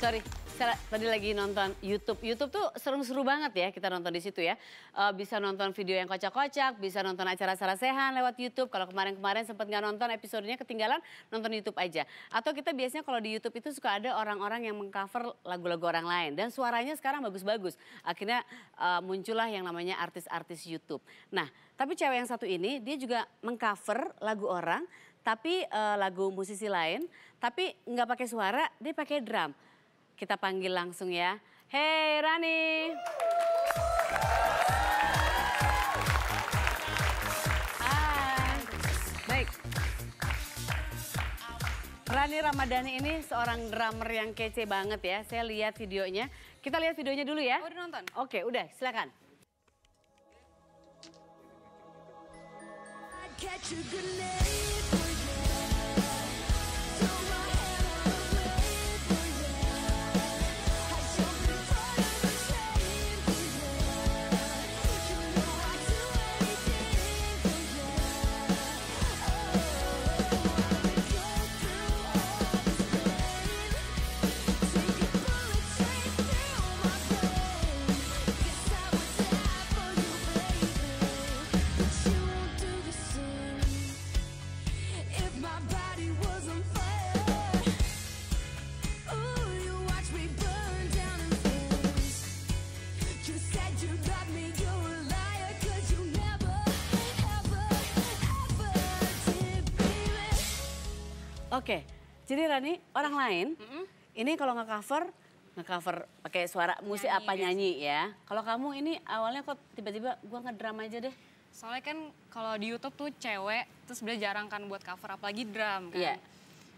sorry. Saya tadi lagi nonton YouTube. YouTube tuh seru-seru banget ya kita nonton di situ ya. Eh, bisa nonton video yang kocak-kocak, bisa nonton acara sehat lewat YouTube. Kalau kemarin-kemarin sempat nggak nonton episodenya ketinggalan, nonton YouTube aja. Atau kita biasanya kalau di YouTube itu suka ada orang-orang yang mengcover lagu-lagu orang lain. Dan suaranya sekarang bagus-bagus. Akhirnya eh, muncullah yang namanya artis-artis YouTube. Nah, tapi cewek yang satu ini dia juga mengcover lagu orang, tapi eh, lagu musisi lain, tapi nggak pakai suara, dia pakai drum. Kita panggil langsung ya. Hey Rani. Hai. Baik. Rani Ramadhani ini seorang drummer yang kece banget ya. Saya lihat videonya. Kita lihat videonya dulu ya. Udah nonton? Oke, udah. Silakan. Catch a grenade. Oke. Jadi Rani, orang lain ini kalau nge-cover nge-cover pakai suara musik Nyanyi apa biasa. nyanyi ya. Kalau kamu ini awalnya kok tiba-tiba gua ngedram aja deh. Soalnya kan kalau di YouTube tuh cewek, terus sebenarnya jarang kan buat cover, apalagi drum kan. Iya.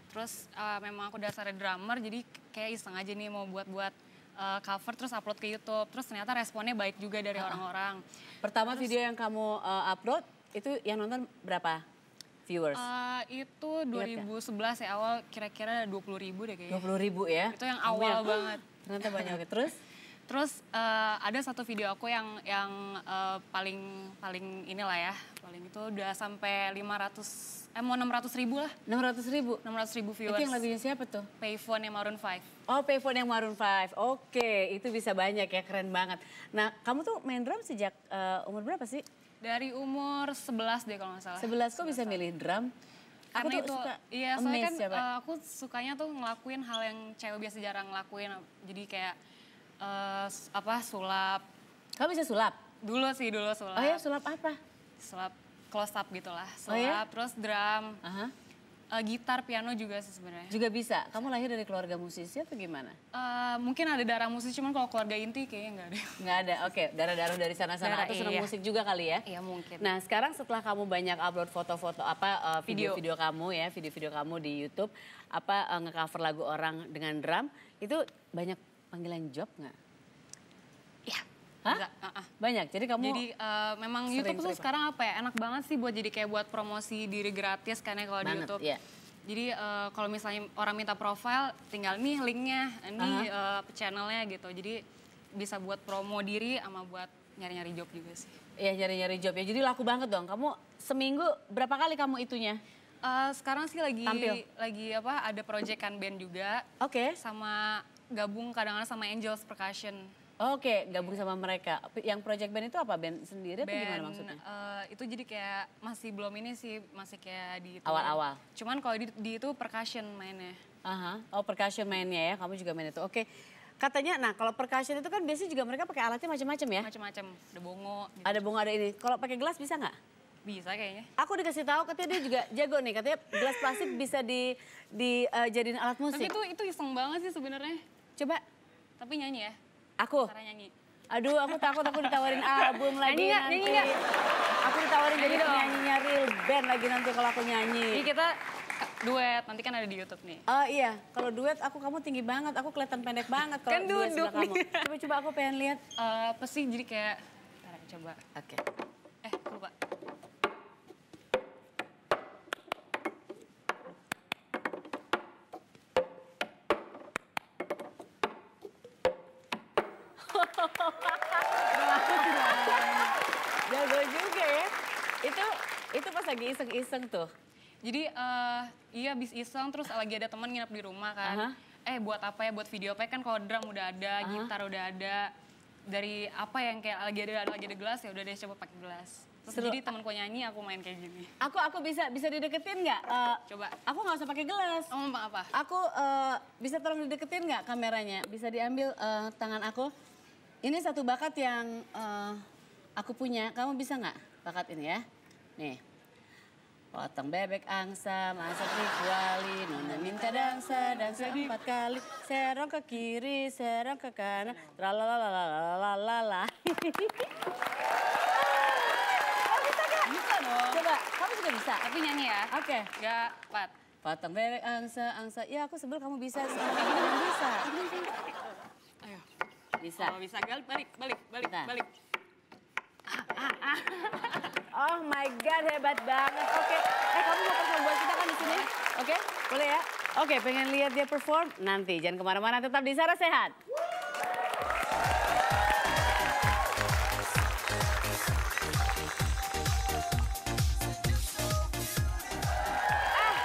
Terus eh, memang aku dasarnya drummer, jadi kayak iseng aja nih mau buat-buat eh, cover terus upload ke YouTube. Terus ternyata responnya baik juga dari orang-orang. Pertama video yang kamu uh, upload itu yang nonton berapa viewers? Eh, itu Ingat 2011 ya awal kira-kira 20 ribu deh kayaknya. 20 ribu ya? Itu yang awal banget. Ternyata banyak. Terus? Terus eh, ada satu video aku yang yang eh, paling paling inilah ya, paling itu udah sampai 500 eh mau 600 ribu lah, 600 ribu? 600 ribu Itu viewers. yang lagunya siapa tuh? Payphone yang Maroon 5. Oh, Payphone yang Maroon 5. Oke, itu bisa banyak ya, keren banget. Nah, kamu tuh main drum sejak uh, umur berapa sih? Dari umur 11 deh kalau nggak salah. 11 kok bisa milih drum? Aku Karena tuh itu, suka iya soalnya kan Pak. eh, aku sukanya tuh ngelakuin hal yang cewek biasa jarang ngelakuin. Jadi kayak eh, s- apa sulap. Kamu bisa sulap? Dulu sih dulu sulap. Oh ya, sulap apa? Sulap close up gitu lah. Oh ya? Sulap, terus drum, Aha. eh, gitar, piano juga sih sebenarnya. Juga bisa. Kamu lahir dari keluarga musisi atau gimana? Eh, mungkin ada darah musik, cuman kalau keluarga inti kayaknya nggak ada. Nggak ada. Oke, darah-darah dari sana-sana atau senang iya. musik juga kali ya? Iya, mungkin. Nah, sekarang setelah kamu banyak upload foto-foto apa uh, Video. video-video kamu ya, video-video kamu di YouTube, apa uh, nge-cover lagu orang dengan drum, itu banyak panggilan job nggak? Iya. Hah? Nggak, uh-uh. Banyak. Jadi kamu Jadi eh, memang sering YouTube tuh sekarang apa ya enak banget sih buat jadi kayak buat promosi diri gratis kan ya kalau di YouTube. iya. Jadi eh, kalau misalnya orang minta profile, tinggal nih linknya, ini eh, channelnya gitu. Jadi bisa buat promo diri sama buat nyari-nyari job juga sih. ya nyari-nyari job ya. Jadi laku banget dong. Kamu seminggu berapa kali kamu itunya? Eh, sekarang sih lagi Tampil. lagi apa ada project kan band juga Oke. sama gabung kadang-kadang sama Angels Percussion. Oke, gabung sama mereka. Yang project band itu apa? Band sendiri apa gimana maksudnya? eh, itu jadi kayak masih belum ini sih, masih kayak di. Awal-awal. Cuman kalau di, di itu percussion mainnya. Aha. Oh, percussion mainnya ya. Kamu juga main itu. Oke. Katanya, nah kalau percussion itu kan biasanya juga mereka pakai alatnya macam-macam ya. Macam-macam, ada bongo gitu. Ada bunga ada ini. Kalau pakai gelas bisa nggak? Bisa kayaknya. Aku dikasih tahu katanya dia juga jago nih. Katanya gelas plastik bisa di di eh, jadiin alat Tapi musik. itu itu iseng banget sih sebenarnya. Coba Tapi nyanyi ya, aku. nyanyi. Aduh, aku takut aku ditawarin album lagi Nyanyi nanti. Nyanyi nggak? Aku ditawarin jadi Nyanyi dong. penyanyinya real band lagi nanti kalau aku Jadi nyanyi. kita duet, nanti kan ada di YouTube nih. Oh iya, kalau duet aku kamu tinggi banget, aku kelihatan pendek banget kalau Kan duduk kamu. nih. Coba coba aku pengen lihat. Eh, apa sih jadi kayak, coba. Oke. Eh, Jago juga ya. Itu itu pas lagi iseng-iseng tuh. Jadi eh iya abis iseng terus lagi ada teman nginep di rumah kan. Aha. eh buat apa ya buat video apa ya? kan kalau drum udah ada, gitar udah ada. Dari apa yang kayak lagi ada lagi ada gelas ya udah deh coba pakai gelas. Terus Seru. jadi temanku nyanyi aku main kayak gini. Aku aku bisa bisa dideketin nggak? Eh, Coba. Aku nggak usah pakai gelas. Oh, mau apa? Aku eh, bisa tolong dideketin nggak kameranya? Bisa diambil eh, tangan aku. Ini satu bakat yang eh, aku punya. Kamu bisa nggak bakat ini ya? Nih. Potong bebek angsa, masak kecuali, nona minta dansa, dansa empat kali, serong ke kiri, serong ke kanan, tralalalalalalala. Bisa dong. Coba, kamu juga bisa? Tapi nyanyi ya. Oke. Gak, Pat. Potong bebek angsa, angsa. Ya aku sebel kamu bisa. Kamu bisa. Bisa. Kalau bisa gal balik, balik, balik, Bentar. balik. Oh my God, hebat banget. Oke, eh kamu mau perform buat kita kan di sini? Oke, boleh ya? Oke, pengen lihat dia perform? Nanti, jangan ke mana-mana, tetap di Sarah Sehat. Ah,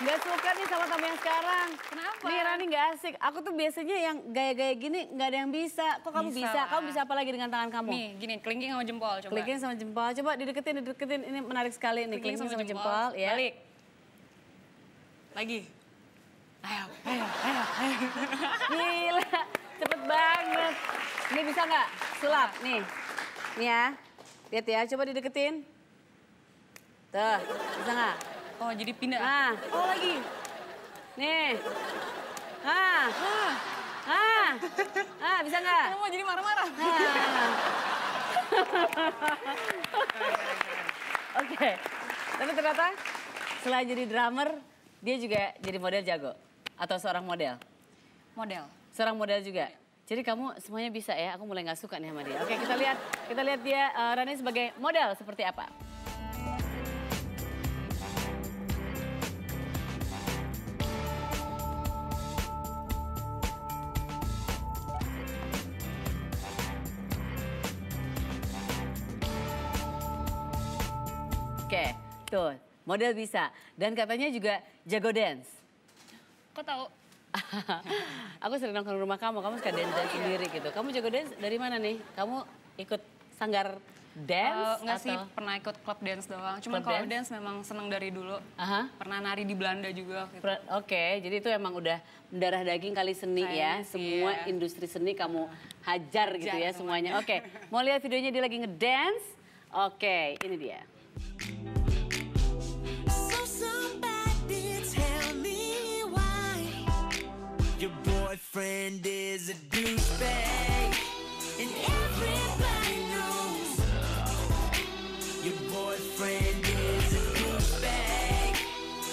Nggak suka nih sama kamu yang sekarang. Kenapa? Nih Rani nggak asik. Aku tuh biasanya yang gaya-gaya gini nggak ada yang bisa. Kok kamu Bisa bisa? Kamu bisa apa lagi dengan tangan kamu? Nih, gini, kelingking sama jempol coba. Klikin sama jempol. Coba dideketin, dideketin. Ini menarik sekali nih. Klikin sama, jempol. ya. Balik. Lagi. Ayo, ayo, ayo, ayo. Gila, cepet banget. Ini bisa nggak? Sulap, nih. Nih ya. Lihat ya, coba dideketin. Tuh, bisa nggak? Oh, jadi pindah. Nah, Oh, lagi. Nih. Ah, ah, ah, bisa nggak? Kamu mau jadi marah-marah. Ah. Oke, tapi ternyata selain jadi drummer, dia juga jadi model jago atau seorang model. Model. Seorang model juga. Jadi kamu semuanya bisa ya. Aku mulai nggak suka nih sama dia. Oke, kita lihat kita lihat dia eh, Rani sebagai model seperti apa. Model bisa dan katanya juga jago dance. Kok tahu? aku sering nongkrong rumah kamu, kamu suka dance, dance sendiri gitu. Kamu jago dance dari mana nih? Kamu ikut sanggar dance Eh, Enggak sih, atau? pernah ikut klub dance doang. Cuman Club kalau dance? dance? memang seneng dari dulu. Aha. Pernah nari di Belanda juga. Gitu. Oke, jadi itu emang udah mendarah daging kali seni ya. Sih, Semua ya. industri seni kamu hajar gitu ya Hajar semuanya. Oke, mau lihat videonya dia lagi ngedance? Oke, ini dia. Boyfriend is a douchebag. And everybody knows Your boyfriend is a douchebag.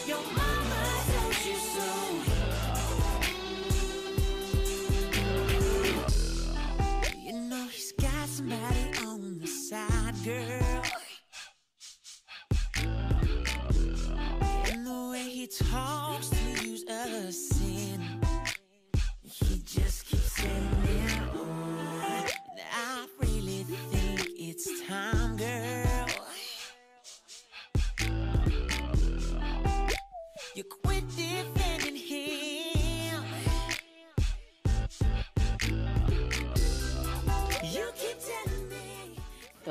Your mama told you so You know he's got somebody on the side, girl.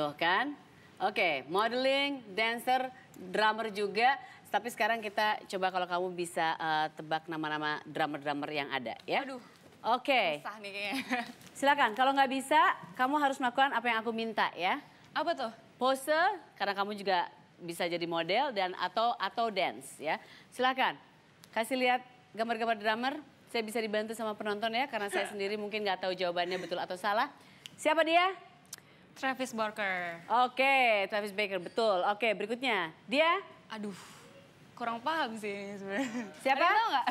Tuh kan? Oke, modeling, dancer, drummer juga. Tapi sekarang kita coba kalau kamu bisa eh, tebak nama-nama drummer-drummer yang ada ya. Aduh. Oke, Sah nih kayaknya. silakan. Kalau nggak bisa, kamu harus melakukan apa yang aku minta ya. Apa tuh? Pose, karena kamu juga bisa jadi model dan atau atau dance ya. Silakan. Kasih lihat gambar-gambar drummer. Saya bisa dibantu sama penonton ya, karena saya sendiri mungkin nggak tahu jawabannya betul atau salah. Siapa dia? Travis Barker. Oke, Travis Baker, betul. Oke, berikutnya. Dia? Aduh, kurang paham sih ini sebenarnya. Siapa? Ada yang tahu nggak?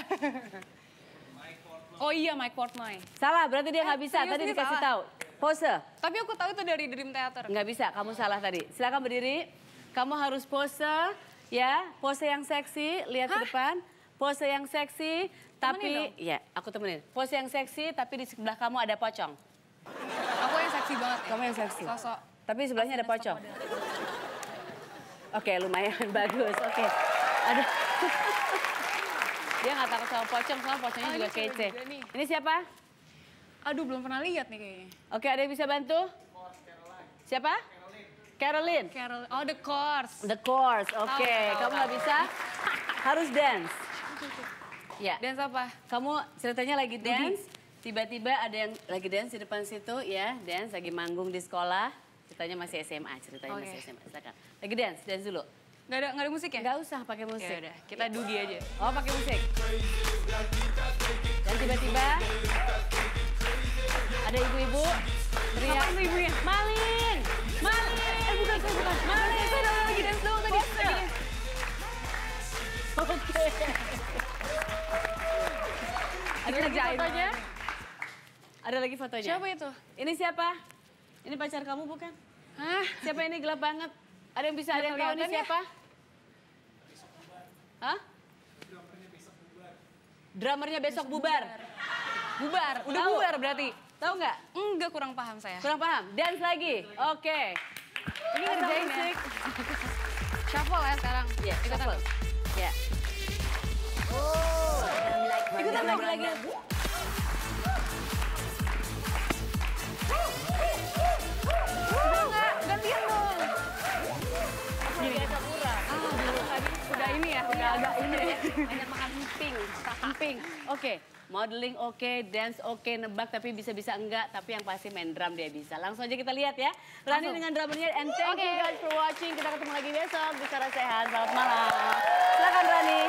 oh iya, Mike Portnoy. Salah, berarti dia nggak Eh, bisa. Tadi dikasih salah. tahu. Pose. Tapi aku tahu itu dari Dream Theater. Nggak bisa, kamu salah tadi. Silakan berdiri. Kamu harus pose, ya. Pose yang seksi, lihat ke depan. Pose yang seksi, tapi... dong. Ya, aku temenin. Pose yang seksi, tapi di sebelah kamu ada pocong. Seksi banget ya. Kamu yang seksi. Sosok. Tapi sebelahnya ada pocong. Oke, lumayan bagus. Oke. Aduh. Dia nggak takut sama pocong, soalnya pocongnya Oh, juga ini kece. juga nih. Ini siapa? Aduh belum pernah lihat nih kayaknya. Oke, ada yang bisa bantu? Siapa? Caroline. Carol, oh The Course. The Course, oke. Tahu, Kamu nggak bisa? Harus dance. Ya. Dance apa? Kamu ceritanya lagi dance, tiba-tiba ada yang lagi dance di depan situ ya, dance lagi manggung di sekolah. Ceritanya masih SMA, ceritanya Oke. masih SMA. Silakan. Lagi dance, dance dulu. Gak ada, nggak ada musik ya? Nggak usah pakai musik. Ya udah, kita dugi aja. Oh, pakai musik. Dan tiba-tiba ada ibu-ibu teriak. Tuh ibunya? Maling! Maling! Lagi fotonya? Siapa itu? Ini siapa? Ini pacar kamu bukan? Hah? Siapa ini gelap banget? Ada yang bisa ada yang tahu ini ya? siapa? Hah? Drummernya besok bubar. Bubar, udah Tahu. bubar berarti. Tahu nggak? Enggak kurang paham saya. Kurang paham? Dance lagi. Oke. Ini ngerjain ya. Shuffle ya sekarang. Ya, Ikutan. shuffle. Ya. Ikutan lagi lagi. Agak ini ya. Banyak makan emping. Emping. Oke. Modeling oke, dance oke, nebak tapi bisa-bisa enggak. Tapi yang pasti main drum dia bisa. Langsung aja kita lihat ya. Rani Langsung. dengan drummernya. And thank you Oke. guys for watching. Kita ketemu lagi besok. Bicara sehat. Selamat malam. Silakan Rani.